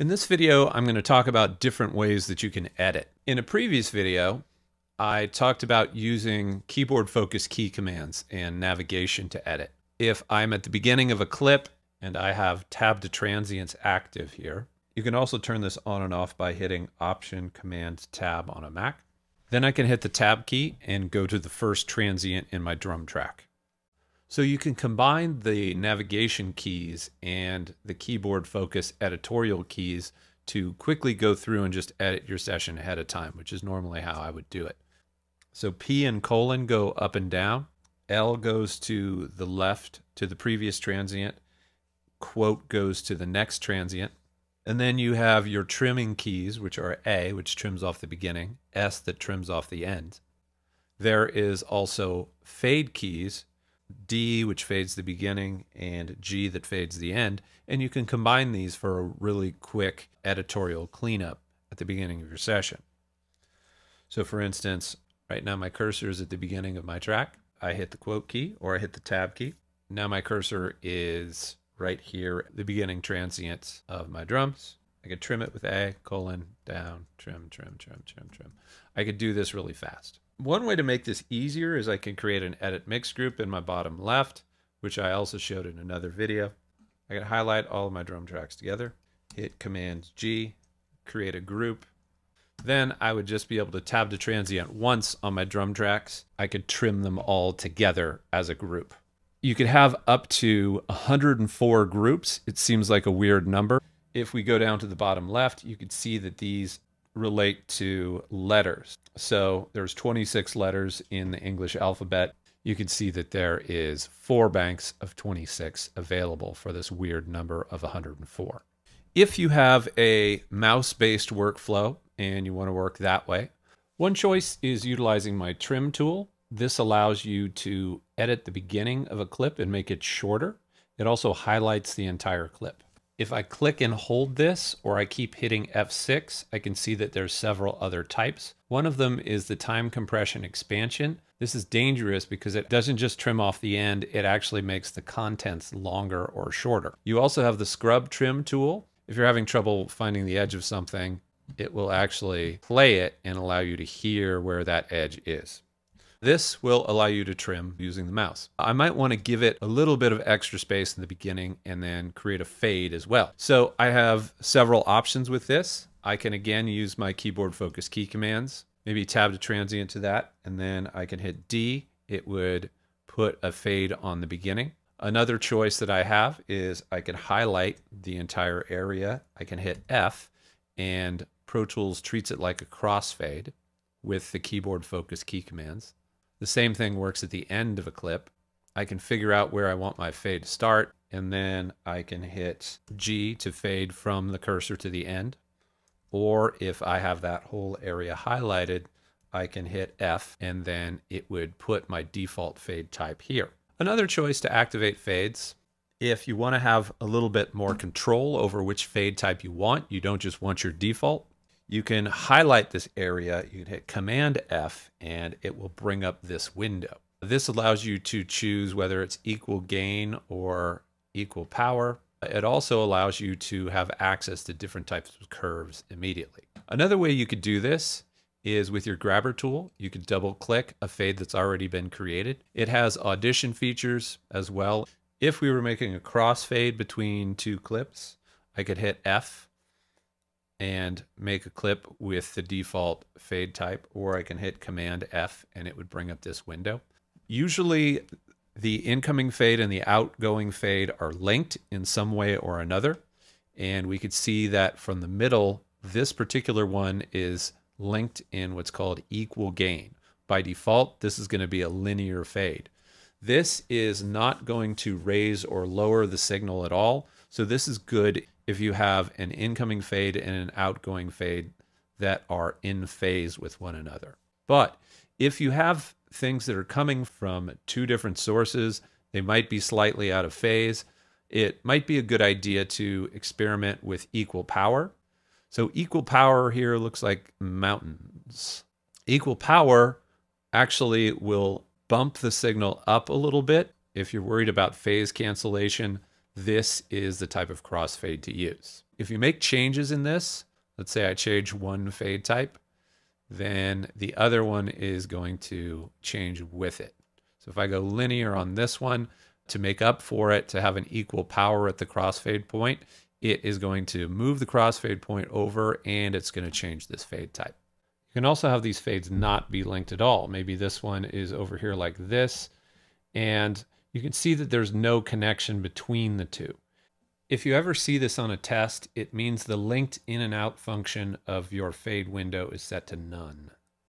In this video, I'm going to talk about different ways that you can edit. In a previous video, I talked about using keyboard focus key commands and navigation to edit. If I'm at the beginning of a clip and I have tab to transients active here, you can also turn this on and off by hitting Option Command Tab on a Mac. Then I can hit the Tab key and go to the first transient in my drum track. So you can combine the navigation keys and the keyboard focus editorial keys to quickly go through and just edit your session ahead of time, which is normally how I would do it. So P and colon go up and down. L goes to the left to the previous transient. Quote goes to the next transient. And then you have your trimming keys, which are A, which trims off the beginning, S that trims off the end. There is also fade keys, D, which fades the beginning, and G that fades the end. And you can combine these for a really quick editorial cleanup at the beginning of your session. So for instance, right now my cursor is at the beginning of my track. I hit the quote key or I hit the tab key. Now my cursor is right here the beginning transients of my drums. I could trim it with A, colon, down, trim, trim, trim, trim, trim. I could do this really fast. One way to make this easier is I can create an edit mix group in my bottom left, which I also showed in another video. I can highlight all of my drum tracks together, hit Command G, create a group. Then I would just be able to tab to transient once on my drum tracks. I could trim them all together as a group. You could have up to 104 groups. It seems like a weird number. If we go down to the bottom left, you could see that these relate to letters. So there's 26 letters in the English alphabet. You can see that there is four banks of 26 available for this weird number of 104. If you have a mouse-based workflow and you want to work that way, one choice is utilizing my trim tool. This allows you to edit the beginning of a clip and make it shorter. It also highlights the entire clip. If I click and hold this, or I keep hitting F6, I can see that there's several other types. One of them is the time compression expansion. This is dangerous because it doesn't just trim off the end, it actually makes the contents longer or shorter. You also have the scrub trim tool. If you're having trouble finding the edge of something, it will actually play it and allow you to hear where that edge is. This will allow you to trim using the mouse. I might want to give it a little bit of extra space in the beginning and then create a fade as well. So I have several options with this. I can again use my keyboard focus key commands, maybe tab to transient to that, and then I can hit D. It would put a fade on the beginning. Another choice that I have is I can highlight the entire area. I can hit F and Pro Tools treats it like a crossfade with the keyboard focus key commands. The same thing works at the end of a clip. I can figure out where I want my fade to start, and then I can hit G to fade from the cursor to the end. Or if I have that whole area highlighted, I can hit F and then it would put my default fade type here. Another choice to activate fades, if you want to have a little bit more control over which fade type you want, you don't just want your default, you can highlight this area, you can hit Command F, and it will bring up this window. This allows you to choose whether it's equal gain or equal power. It also allows you to have access to different types of curves immediately. Another way you could do this is with your grabber tool. You could double click a fade that's already been created. It has audition features as well. If we were making a crossfade between two clips, I could hit F and make a clip with the default fade type, or I can hit Command F and it would bring up this window. Usually the incoming fade and the outgoing fade are linked in some way or another. And we could see that from the middle, this particular one is linked in what's called equal gain. By default, this is going to be a linear fade. This is not going to raise or lower the signal at all. So this is good if you have an incoming fade and an outgoing fade that are in phase with one another. But if you have things that are coming from two different sources, they might be slightly out of phase. It might be a good idea to experiment with equal power. So equal power here looks like mountains. Equal power actually will bump the signal up a little bit. If you're worried about phase cancellation, this is the type of crossfade to use. if you make changes in this, let's say I change one fade type, then the other one is going to change with it. So if I go linear on this one to make up for it, to have an equal power at the crossfade point, it is going to move the crossfade point over and it's going to change this fade type. You can also have these fades not be linked at all. Maybe this one is over here like this, and you can see that there's no connection between the two. If you ever see this on a test, it means the linked in and out function of your fade window is set to none.